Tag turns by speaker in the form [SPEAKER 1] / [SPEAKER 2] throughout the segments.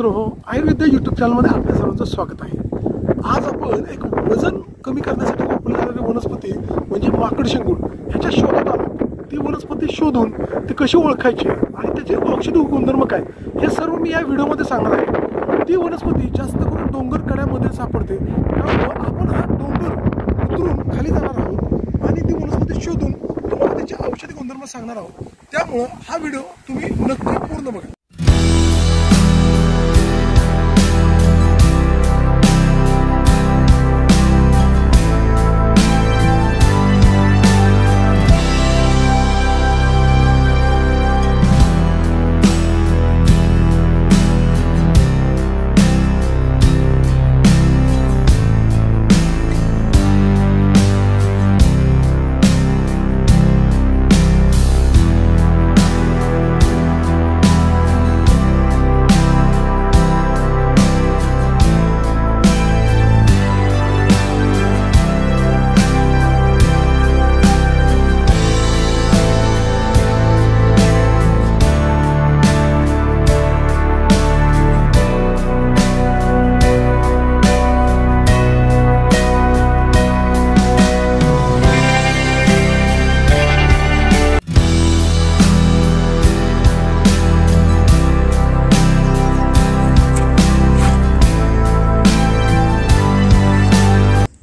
[SPEAKER 1] मित्र हो आयुर्वेद यूट्यूब चॅनलमध्ये आपल्या सर्वांचं स्वागत आहे. आज आपण एक वजन कमी करण्यासाठी वापरली जाणारी वनस्पती म्हणजे माकड शेंगूळ. ह्याच्या शोधात आलो. ती वनस्पती शोधून ती कशी ओळखायची आणि त्याचे औषधी गुणधर्म काय हे सर्व मी या व्हिडिओमध्ये सांगणार आहे. ती वनस्पती जास्त करून डोंगर कड्यामध्ये सापडते. त्यामुळं आपण हा डोंगर उतरून खाली जाणार आहोत आणि ती वनस्पती शोधून तुम्हाला त्याचे औषधी गुणधर्म सांगणार आहोत. त्यामुळं हा व्हिडिओ तुम्ही नक्की पूर्ण बघा.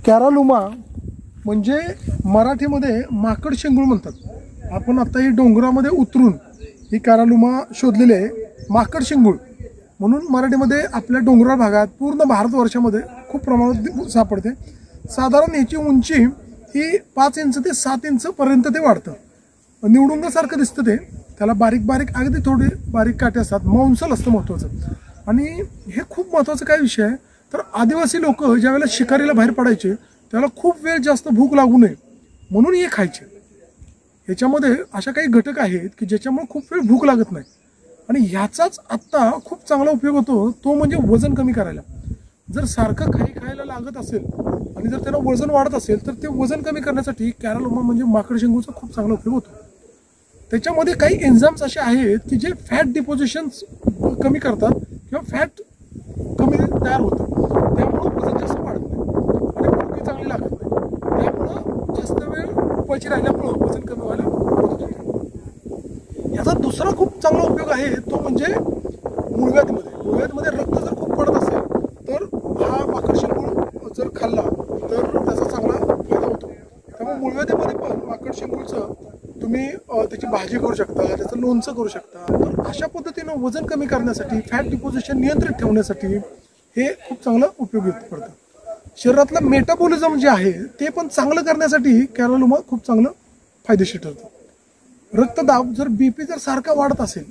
[SPEAKER 1] कॅरालुमा म्हणजे मराठीमध्ये माकड शेंगूळ म्हणतात. आपण आता ही डोंगरामध्ये उतरून ही कॅरालुमा शोधलेली आहे. माकड शेंगूळ. म्हणून मराठीमध्ये आपल्या डोंगराळ भागात पूर्ण भारतवर्षामध्ये खूप प्रमाणात सापडते. साधारण याची उंची ही पाच इंच ते सात इंचपर्यंत ते वाढतं. निवडुंगासारखं दिसतं ते. त्याला बारीक बारीक अगदी थोडे बारीक काटे असतात. मौंसल असतं महत्त्वाचं आणि हे खूप महत्त्वाचं काय विषय आहे? तर आदिवासी लोक ज्या वेळेला शिकारीला बाहेर पडायचे त्याला खूप वेळ जास्त भूक लागू नये म्हणून हे खायचे. ह्याच्यामध्ये अशा काही घटक आहेत की ज्याच्यामुळे खूप वेळ भूक लागत नाही. आणि ह्याचाच आत्ता खूप चांगला उपयोग होतो तो म्हणजे वजन कमी करायला. जर सारखं काही खायला लागत असेल आणि जर त्यांना वजन वाढत असेल तर ते वजन कमी करण्यासाठी कॅरालोमा म्हणजे माकड शेंगूचा खूप चांगला उपयोग होतो. त्याच्यामध्ये काही एन्झाम्स असे आहेत की जे फॅट डिपोजिशन्स कमी करतात किंवा फॅट कमी तयार होतं त्यामुळं वजन जास्त वाढत नाही. आणि भूकही चांगली लागत नाही. त्यामुळं जास्त वेळ उपायची राहिल्यामुळं वजन कमी व्हायला मदत होते. याचा दुसरा खूप चांगला उपयोग आहे तो म्हणजे मुळव्यातमध्ये मुळव्यातमध्ये रक्त जर खूप पडत असेल तर हा माकड शेंगूळ जर खाल्ला तर त्याचा चांगला फायदा होतो. त्यामुळे मुळव्याधीमध्ये पण माकड शेंगूळचं तुम्ही त्याची भाजी करू शकता त्याचं लोणचं करू शकता. तर अशा पद्धतीनं वजन कमी करण्यासाठी फॅट डिपोजिशन नियंत्रित ठेवण्यासाठी हे खूप चांगलं उपयोगी पडतं. शरीरातलं मेटाबॉलिझम जे आहे ते पण चांगलं करण्यासाठी कॅरोलुमा खूप चांगलं फायदेशीर ठरतं. रक्तदाब जर बी पी जर सारखा वाढत असेल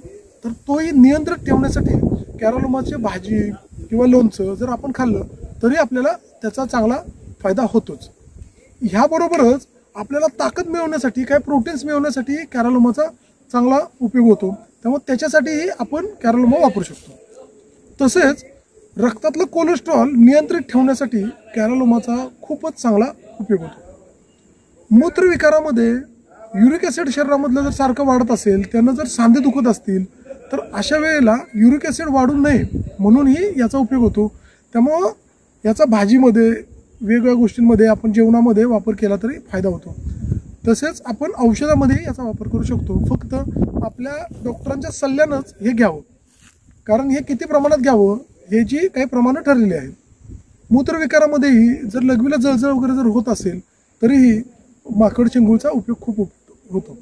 [SPEAKER 1] तर तोही नियंत्रित ठेवण्यासाठी कॅरोलोमाची भाजी किंवा लोणचं जर आपण खाल्लं तरी आपल्याला त्याचा चांगला फायदा होतोच. ह्याबरोबरच आपल्याला ताकद मिळवण्यासाठी काय प्रोटीन्स मिळवण्यासाठी कॅरोलोमाचा चांगला उपयोग होतो. त्यामुळे त्याच्यासाठीही आपण कॅरोलोमा वापरू शकतो. तसेच रक्तातलं कोलेस्ट्रॉल नियंत्रित ठेवण्यासाठी कॅरालोमाचा खूपच चांगला उपयोग होतो. मूत्रविकारामध्ये युरिक ॲसिड शरीरामधलं जर सारखं वाढत असेल त्यांना जर सांधे दुखत असतील तर अशा वेळेला युरिक ॲसिड वाढू नये म्हणूनही याचा उपयोग होतो. त्यामुळं याचा भाजीमध्ये वेगवेगळ्या गोष्टींमध्ये आपण जेवणामध्ये वापर केला तरी फायदा होतो. तसेच आपण औषधामध्ये याचा वापर करू शकतो. फक्त आपल्या डॉक्टरांच्या सल्ल्यानंच हे घ्यावं. कारण हे किती प्रमाणात घ्यावं? हे जी काही प्रमाणं ठरलेली आहेत मूत्रविकारामध्येही जर लघवीला जळजळ वगैरे जर होत असेल तरीही माकड चेंगूळचा उपयोग खूप होतो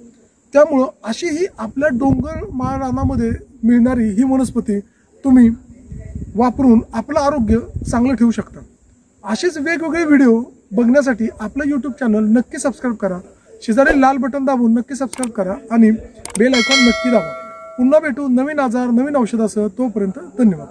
[SPEAKER 1] त्यामुळं अशी ही आपल्या डोंगर माळ रानामध्ये मिळणारी ही वनस्पती तुम्ही वापरून आपलं आरोग्य चांगलं ठेवू शकता. असेच वेगवेगळे व्हिडिओ बघण्यासाठी आपलं यूट्यूब चॅनल नक्की सबस्क्राईब करा. शेजारी लाल बटन दाबून नक्की सबस्क्राईब करा आणि बेल आयकॉन नक्की दाबा. पुन्हा भेटू नवीन आजार नवीन औषधासह तोपर्यंत धन्यवाद.